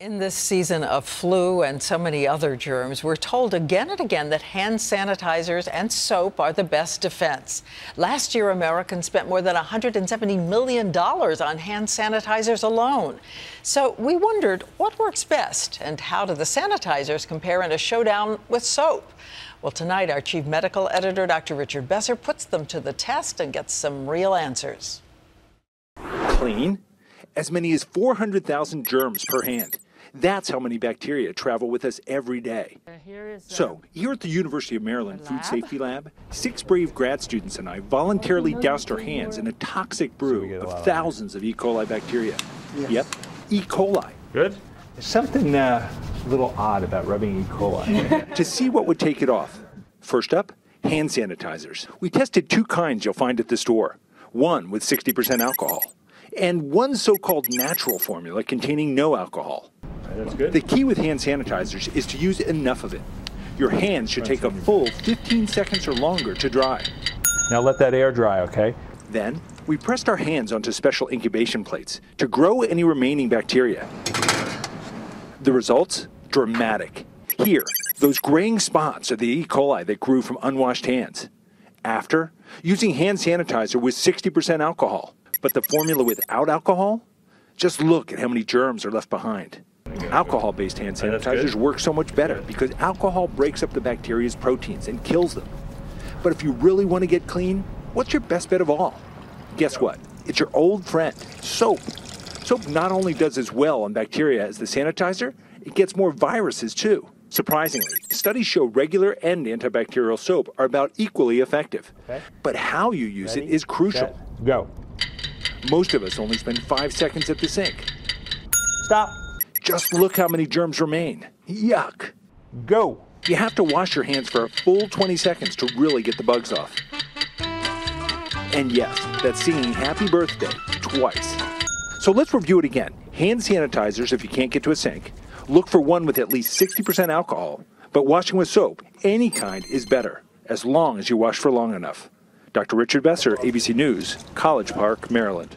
In this season of flu and so many other germs, we're told again and again that hand sanitizers and soap are the best defense. Last year, Americans spent more than $170 million on hand sanitizers alone. So we wondered what works best and how do the sanitizers compare in a showdown with soap? Well, tonight, our chief medical editor, Dr. Richard Besser, puts them to the test and gets some real answers. Clean? As many as 400,000 germs per hand. That's how many bacteria travel with us every day. So, here at the University of Maryland Food Safety Lab, six brave grad students and I voluntarily doused our hands in a toxic brew of thousands of E. coli bacteria. Yep, E. coli. Good. There's something uh, a little odd about rubbing E. coli. to see what would take it off. First up, hand sanitizers. We tested two kinds you'll find at the store one with 60% alcohol, and one so called natural formula containing no alcohol. That's good. The key with hand sanitizers is to use enough of it. Your hands should take a full 15 seconds or longer to dry. Now let that air dry, okay? Then, we pressed our hands onto special incubation plates to grow any remaining bacteria. The results? Dramatic. Here, those graying spots are the E. coli that grew from unwashed hands. After, using hand sanitizer with 60% alcohol. But the formula without alcohol? Just look at how many germs are left behind. Alcohol based hand sanitizers work so much better because alcohol breaks up the bacteria's proteins and kills them. But if you really want to get clean, what's your best bet of all? Guess what? It's your old friend, soap. Soap not only does as well on bacteria as the sanitizer, it gets more viruses too. Surprisingly, studies show regular and antibacterial soap are about equally effective. Okay. But how you use Ready, it is crucial. Set, go. Most of us only spend five seconds at the sink. Stop. Just look how many germs remain. Yuck. Go. You have to wash your hands for a full 20 seconds to really get the bugs off. And yes, that's singing happy birthday twice. So let's review it again. Hand sanitizers if you can't get to a sink. Look for one with at least 60% alcohol. But washing with soap, any kind, is better, as long as you wash for long enough. Dr. Richard Besser, ABC News, College Park, Maryland.